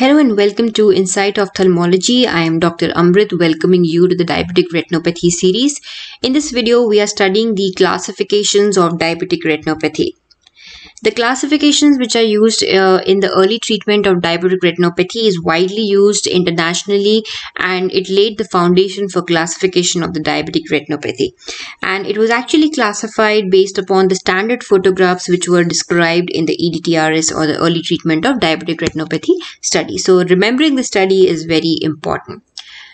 Hello and welcome to Insight Ophthalmology. I am Dr. Amrit welcoming you to the diabetic retinopathy series. In this video, we are studying the classifications of diabetic retinopathy. The classifications which are used uh, in the early treatment of diabetic retinopathy is widely used internationally and it laid the foundation for classification of the diabetic retinopathy. And it was actually classified based upon the standard photographs which were described in the ETDRS or the early treatment of diabetic retinopathy study. So remembering the study is very important.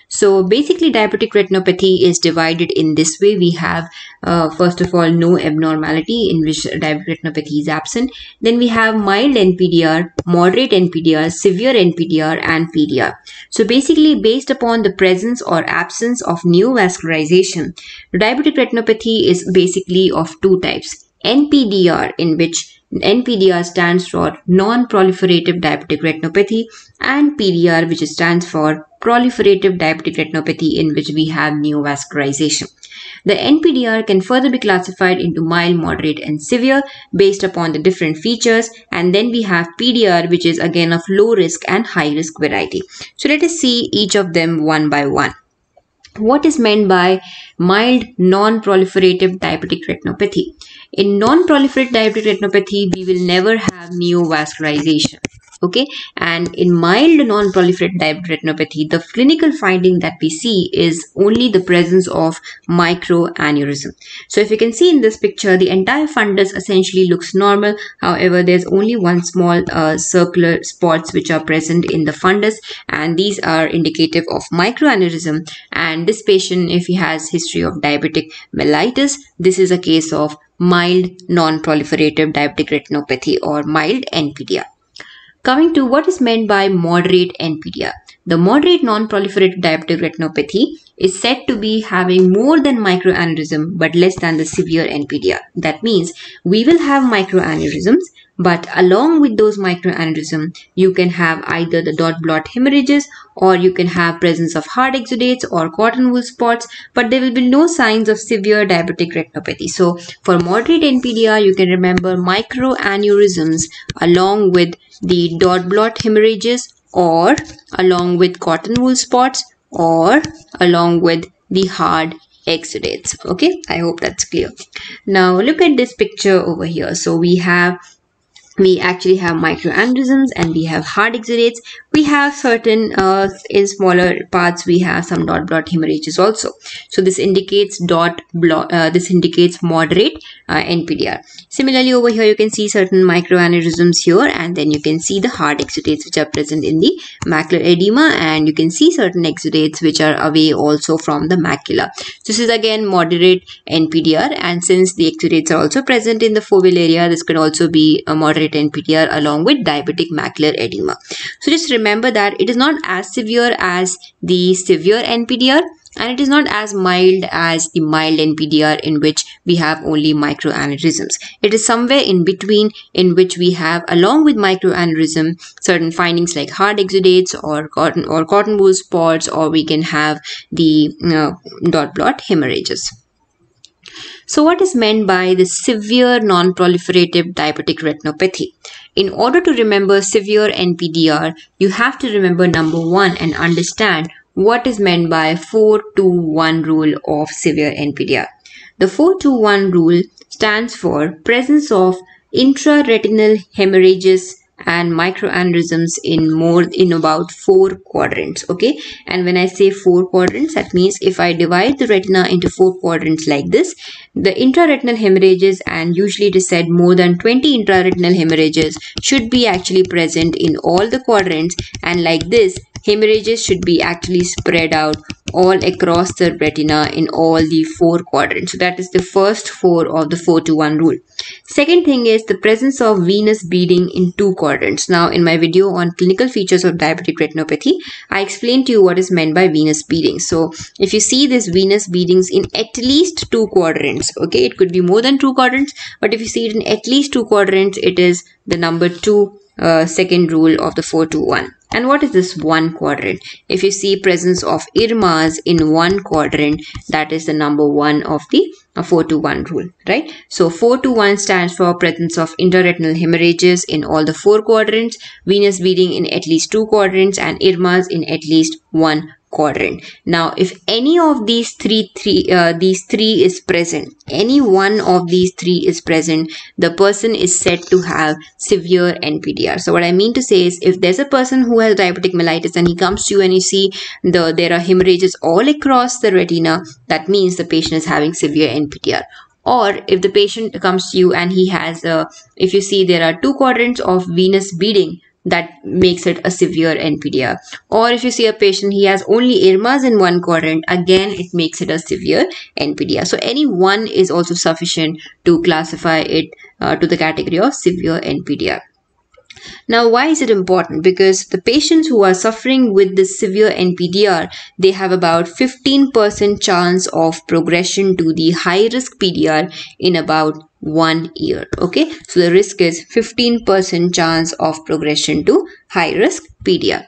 So basically diabetic retinopathy is divided in this way. We have uh, first of all no abnormality in which diabetic retinopathy is absent. Then we have mild NPDR, moderate NPDR, severe NPDR and PDR. So basically based upon the presence or absence of neovascularization, diabetic retinopathy is basically of two types. NPDR in which NPDR stands for non-proliferative diabetic retinopathy and PDR which stands for proliferative diabetic retinopathy in which we have neovascularization. The NPDR can further be classified into mild, moderate and severe based upon the different features and then we have PDR which is again of low risk and high risk variety. So let us see each of them one by one. What is meant by mild non-proliferative diabetic retinopathy? In non-proliferative diabetic retinopathy, we will never have neovascularization okay? And in mild non-proliferative diabetic retinopathy the clinical finding that we see is only the presence of microaneurysm. So if you can see in this picture the entire fundus essentially looks normal. However there's only one small uh, circular spots which are present in the fundus and these are indicative of microaneurysm. And this patient if he has history of diabetic mellitus this is a case of mild non-proliferative diabetic retinopathy or mild NPDR. Coming to what is meant by moderate NPDR. The moderate non-proliferative diabetic retinopathy is said to be having more than microaneurysm but less than the severe NPDR. That means we will have microaneurysms but along with those microaneurysm, you can have either the dot blot hemorrhages or you can have presence of hard exudates or cotton wool spots, but there will be no signs of severe diabetic retinopathy. So for moderate NPDR, you can remember microaneurysms along with the dot blot hemorrhages or along with cotton wool spots or along with the hard exudates. Okay i hope that's clear. Now look at this picture over here. So we have we actually have microaneurysms and we have hard exudates. We have certain, uh, in smaller parts, we have some dot blot hemorrhages also. So this indicates dot blot, uh, this indicates moderate uh, NPDR. Similarly, over here, you can see certain microaneurysms here and then you can see the hard exudates which are present in the macular edema and you can see certain exudates which are away also from the macula. This is again moderate NPDR and since the exudates are also present in the foveal area, this could also be a moderate NPDR along with diabetic macular edema. So just remember that it is not as severe as the severe NPDR and it is not as mild as the mild NPDR in which we have only microaneurysms. It is somewhere in between in which we have along with microaneurysm certain findings like hard exudates or cotton or cotton wool spots or we can have the uh, dot blot hemorrhages. So what is meant by the severe non-proliferative diabetic retinopathy? In order to remember severe NPDR, you have to remember number one and understand what is meant by 421 rule of severe NPDR. The 421 rule stands for presence of intraretinal hemorrhages and microaneurysms in more in about four quadrants okay? And when i say four quadrants that means if i divide the retina into four quadrants like this the intraretinal hemorrhages and usually it is said more than 20 intraretinal hemorrhages should be actually present in all the quadrants. And like this hemorrhages should be actually spread out all across the retina in all the four quadrants. So that is the first four of the 4 to 1 rule. Second thing is the presence of venous beading in two quadrants. Now in my video on clinical features of diabetic retinopathy, I explained to you what is meant by venous beading. So if you see this venous beadings in at least two quadrants, okay, it could be more than two quadrants, but if you see it in at least two quadrants, it is the number two uh, second rule of the 421. And what is this one quadrant? If you see presence of IRMAs in one quadrant, that is the number one of the uh, 421 rule, right? So 421 stands for presence of intraretinal hemorrhages in all the four quadrants, venous beading in at least two quadrants, and IRMAs in at least one quadrant. Now, if any of these three, three uh, these three is present, any one of these three is present, the person is said to have severe NPDR. So what I mean to say is if there's a person who has diabetic mellitus and he comes to you and you see the there are hemorrhages all across the retina, that means the patient is having severe NPDR or if the patient comes to you and he has a, if you see there are two quadrants of venous beading that makes it a severe NPDR. Or if you see a patient, he has only IRMAs in one quadrant, again, it makes it a severe NPDR. So any one is also sufficient to classify it uh, to the category of severe NPDR. Now, why is it important? Because the patients who are suffering with this severe NPDR, they have about 15% chance of progression to the high risk PDR in about one year okay? So the risk is 15% chance of progression to high risk PDR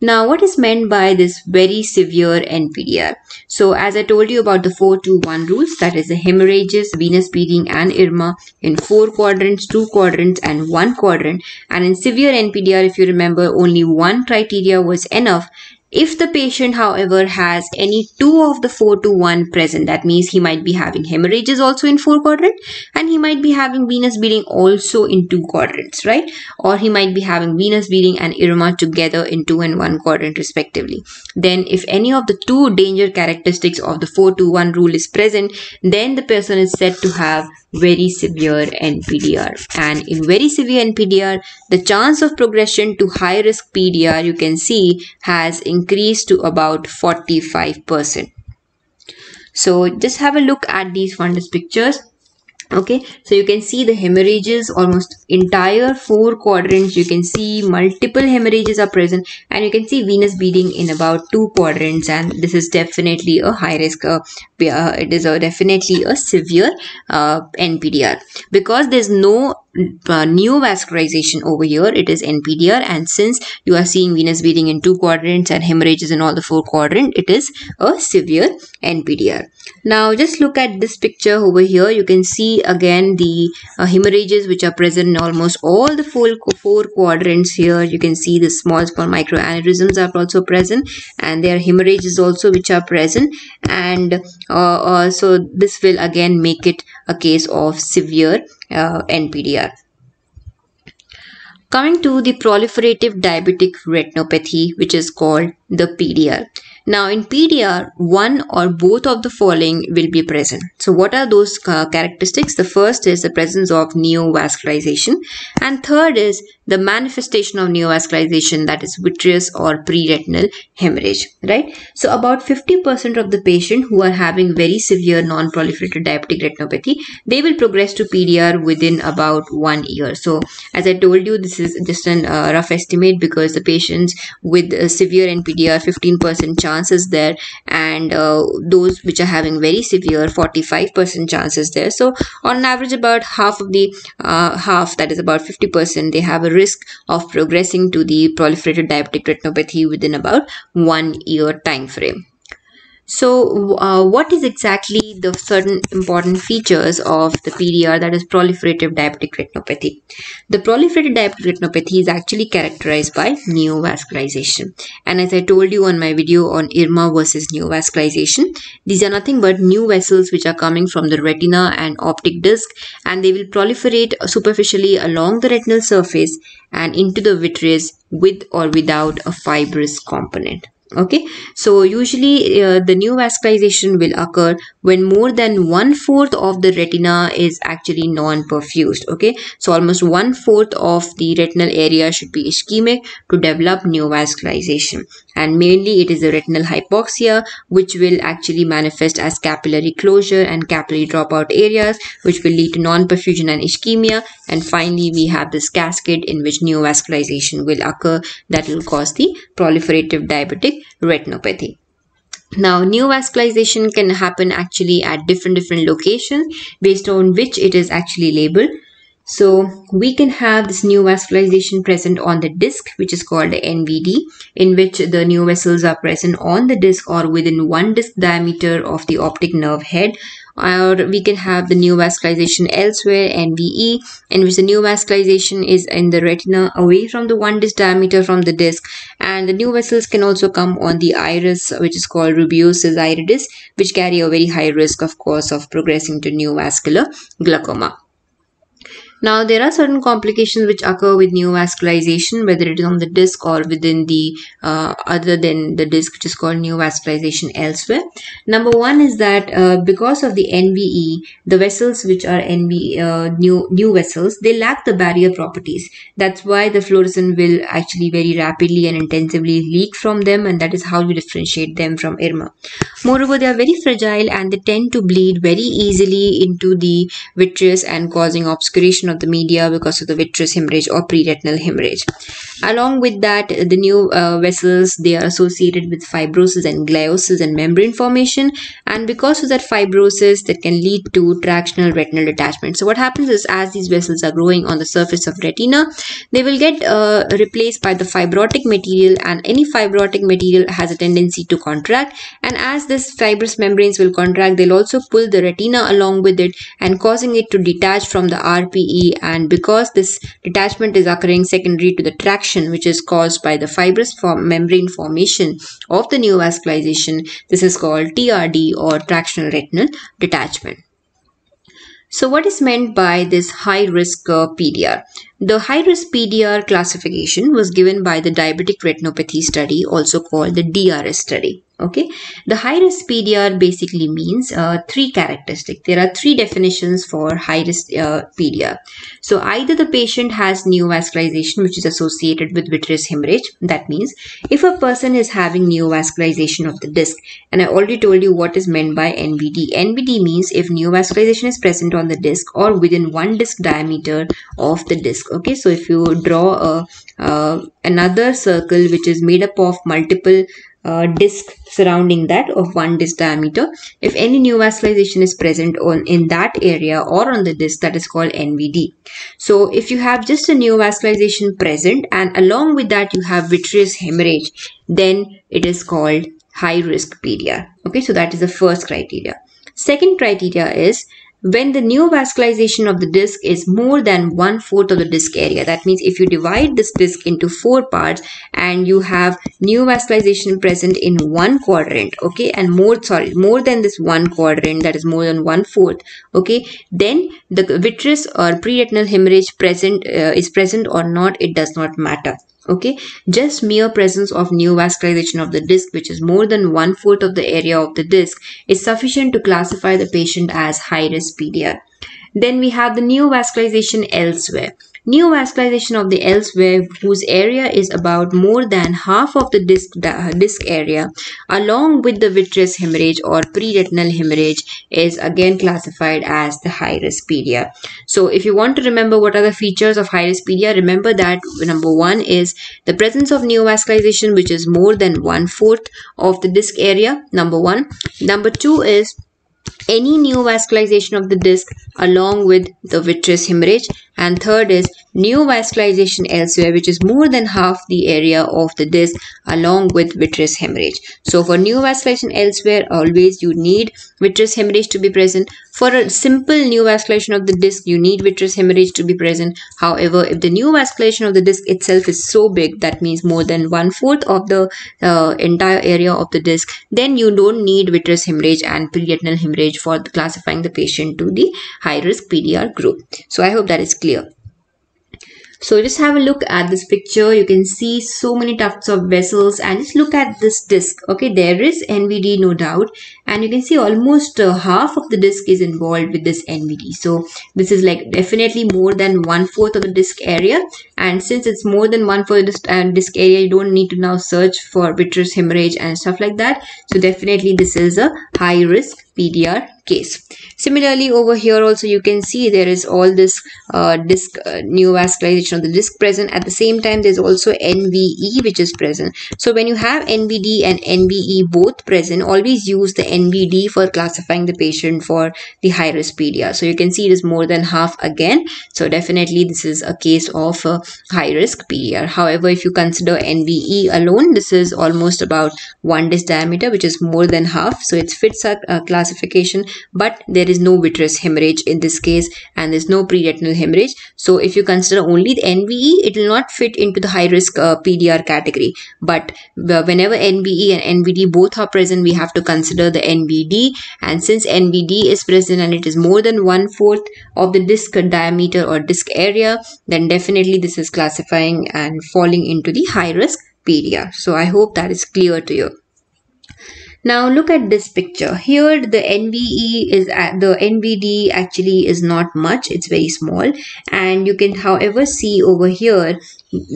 now what is meant by this very severe NPDR so as I told you about the 421 rules that is the hemorrhages venous beading and IRMA in four quadrants two quadrants and one quadrant. And in severe NPDR if you remember only one criteria was enough if the patient, however, has any two of the 4 to 1 present, that means he might be having hemorrhages also in 4 quadrant and he might be having venous beading also in 2 quadrants, right? Or he might be having venous beading and IRMA together in 2 and 1 quadrant respectively. Then if any of the two danger characteristics of the 4 to 1 rule is present, then the person is said to have very severe NPDR. And in very severe NPDR, the chance of progression to high risk PDR you can see has increased to about 45%. So just have a look at these fundus pictures okay? So you can see the hemorrhages almost entire four quadrants. You can see multiple hemorrhages are present and you can see venous beading in about two quadrants and this is definitely a high risk uh, uh, it is a definitely a severe uh, NPDR because there's no uh, neovascularization over here it is NPDR and since you are seeing venous beading in two quadrants and hemorrhages in all the four quadrant it is a severe NPDR now just look at this picture over here. You can see again the uh, hemorrhages which are present in almost all the four, four quadrants here. You can see the small small microaneurysms are also present and there are hemorrhages also which are present and uh, uh, so this will again make it a case of severe uh, NPDR. Coming to the proliferative diabetic retinopathy which is called the PDR. Now in PDR, one or both of the following will be present. So what are those uh, characteristics? The first is the presence of neovascularization and third is the manifestation of neovascularization that is vitreous or pre-retinal hemorrhage, right? So about 50% of the patient who are having very severe non-proliferative diabetic retinopathy, they will progress to PDR within about one year. So as I told you, this is just a uh, rough estimate because the patients with uh, severe NPDR, 15% chance chances there and uh, those which are having very severe 45% chances there. So on average about half of the uh, half that is about 50% they have a risk of progressing to the proliferative diabetic retinopathy within about one year time frame so, uh, what is exactly the certain important features of the PDR that is proliferative diabetic retinopathy? The proliferative diabetic retinopathy is actually characterized by neovascularization. And as I told you on my video on IRMA versus neovascularization, these are nothing but new vessels which are coming from the retina and optic disc and they will proliferate superficially along the retinal surface and into the vitreous with or without a fibrous component okay? So usually uh, the neovascularization will occur when more than one fourth of the retina is actually non-perfused. Okay? So almost one fourth of the retinal area should be ischemic to develop new neovascularization and mainly it is the retinal hypoxia which will actually manifest as capillary closure and capillary dropout areas which will lead to non-perfusion and ischemia. And finally we have this cascade in which neovascularization will occur that will cause the proliferative diabetic retinopathy now new neovascularization can happen actually at different different locations based on which it is actually labeled So we can have this new neovascularization present on the disc, which is called the NVD, in which the new vessels are present on the disc or within one disc diameter of the optic nerve head. Or we can have the neovascularization elsewhere, NVE, in which the neovascularization is in the retina away from the one disc diameter from the disc. And the new vessels can also come on the iris, which is called rubeosis iridis, which carry a very high risk, of course, of progressing to neovascular glaucoma. Now, there are certain complications which occur with neovascularization, whether it is on the disc or within the uh, other than the disc, which is called neovascularization elsewhere. Number one is that uh, because of the NVE, the vessels which are NV uh, new new vessels, they lack the barrier properties. That's why the fluorescein will actually very rapidly and intensively leak from them, and that is how you differentiate them from IRMA. Moreover, they are very fragile and they tend to bleed very easily into the vitreous and causing obscuration of the media because of the vitreous hemorrhage or pre-retinal hemorrhage. Along with that, the new uh, vessels, they are associated with fibrosis and gliosis and membrane formation. And because of that fibrosis, that can lead to tractional retinal detachment. So what happens is as these vessels are growing on the surface of retina, they will get uh, replaced by the fibrotic material and any fibrotic material has a tendency to contract. And as this fibrous membranes will contract, they'll also pull the retina along with it and causing it to detach from the RPE and because this detachment is occurring secondary to the traction which is caused by the fibrous form membrane formation of the neovascularization this is called TRD or tractional retinal detachment. So what is meant by this high risk uh, PDR? The high risk PDR classification was given by the diabetic retinopathy study also called the DRS study okay? The high risk pdr basically means uh, three characteristics there are three definitions for high risk uh, pdr so either the patient has neovascularization which is associated with vitreous hemorrhage. That means if a person is having neovascularization of the disc and i already told you what is meant by nvd nvd means if neovascularization is present on the disc or within one disc diameter of the disc. Okay? So if you draw a uh, another circle which is made up of multiple uh, disc surrounding that of one disc diameter. If any new neovascularization is present on in that area or on the disc that is called NVD. So if you have just a new neovascularization present and along with that you have vitreous hemorrhage then it is called high risk PDR. Okay, so that is the first criteria. Second criteria is when the neovascularization of the disc is more than one fourth of the disc area. That means if you divide this disc into four parts and you have neovascularization present in one quadrant, okay, and more, sorry, more than this one quadrant, that is more than one fourth, okay, then the vitreous or pre-retinal hemorrhage present uh, is present or not, it does not matter okay? Just mere presence of neovascularization of the disc which is more than one fourth of the area of the disc is sufficient to classify the patient as high risk PDR then we have the neovascularization elsewhere Neovascularization of the elsewhere whose area is about more than half of the disc, disc area along with the vitreous hemorrhage or pre-retinal hemorrhage is again classified as the PDR. So if you want to remember what are the features of PDR, remember that number one is the presence of neovascularization which is more than one fourth of the disc area, number one. Number two is any neovascularization of the disc along with the vitreous hemorrhage and third is new neovascularization elsewhere which is more than half the area of the disc along with vitreous hemorrhage. So for new neovascularization elsewhere always you need vitreous hemorrhage to be present. For a simple new neovascularization of the disc you need vitreous hemorrhage to be present. However if the new neovascularization of the disc itself is so big that means more than one fourth of the uh, entire area of the disc then you don't need vitreous hemorrhage and pre-retinal hemorrhage for classifying the patient to the high risk PDR group. So I hope that is clear. So just have a look at this picture. You can see so many tufts of vessels and just look at this disc. Okay, there is NVD no doubt. And you can see almost uh, half of the disc is involved with this NVD. So this is like definitely more than one fourth of the disc area. and since it's more than one fourth for this uh, disc area you don't need to now search for vitreous hemorrhage and stuff like that so definitely this is a high risk PDR case. Similarly, over here also you can see there is all this uh, disc uh, neovascularization of the disc present. At the same time, there's also NVE which is present. So when you have NVD and NVE both present, always use the NVD for classifying the patient for the high risk PDR. So you can see it is more than half again. So definitely this is a case of uh, high risk PDR. However, if you consider NVE alone, this is almost about one disc diameter, which is more than half. So it fits a classification but there is no vitreous hemorrhage in this case and there's no pre-retinal hemorrhage so if you consider only the NVE it will not fit into the high risk uh, PDR category but uh, whenever NVE and NVD both are present we have to consider the NVD and since NVD is present and it is more than one fourth of the disc diameter or disc area then definitely this is classifying and falling into the high risk PDR so I hope that is clear to you now look at this picture. Here the NVE is at the NVD actually is not much. It's very small and you can however see over here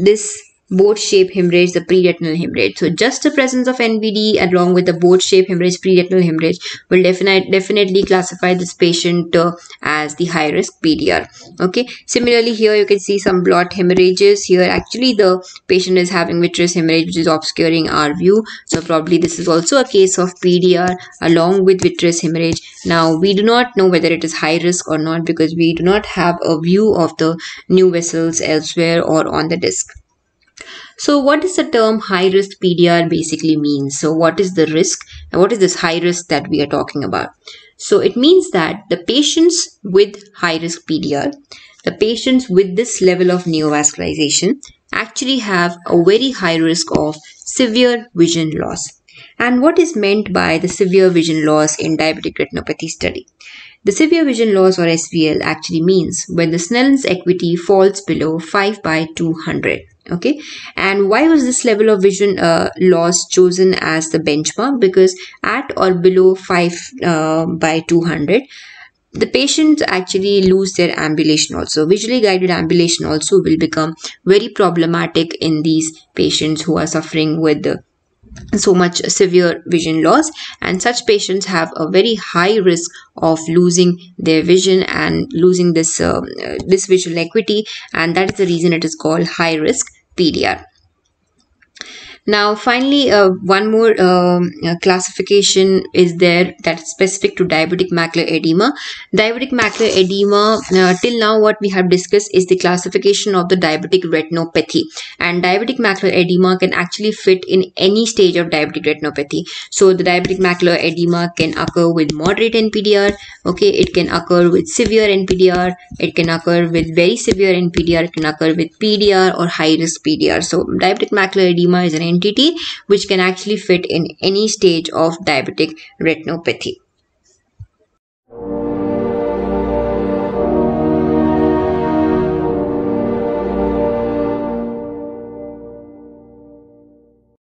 this boat shape hemorrhage, the pre-retinal hemorrhage. So just the presence of NVD along with the boat shape hemorrhage, pre-retinal hemorrhage will definitely definitely classify this patient uh, as the high risk PDR. Okay. Similarly, here you can see some blot hemorrhages. Here actually the patient is having vitreous hemorrhage which is obscuring our view. So probably this is also a case of PDR along with vitreous hemorrhage. Now we do not know whether it is high risk or not because we do not have a view of the new vessels elsewhere or on the disc. So what does the term high risk PDR basically mean? So what is the risk and what is this high risk that we are talking about? So it means that the patients with high risk PDR, the patients with this level of neovascularization actually have a very high risk of severe vision loss. And what is meant by the severe vision loss in diabetic retinopathy study? The severe vision loss or SVL actually means when the Snellen's acuity falls below 5 by 200 okay? And why was this level of vision uh, loss chosen as the benchmark? Because at or below 5 uh, by 200 the patients actually lose their ambulation also. Visually guided ambulation also will become very problematic in these patients who are suffering with the so much severe vision loss. And such patients have a very high risk of losing their vision and losing this uh, this visual acuity and that is the reason it is called high risk PDR. Now, finally, uh, one more um, uh, classification is there that's specific to diabetic macular edema. Diabetic macular edema, uh, till now what we have discussed is the classification of the diabetic retinopathy. And diabetic macular edema can actually fit in any stage of diabetic retinopathy. So, the diabetic macular edema can occur with moderate NPDR, okay, it can occur with severe NPDR, it can occur with very severe NPDR, it can occur with PDR or high risk PDR. So, diabetic macular edema is an entity which can actually fit in any stage of diabetic retinopathy.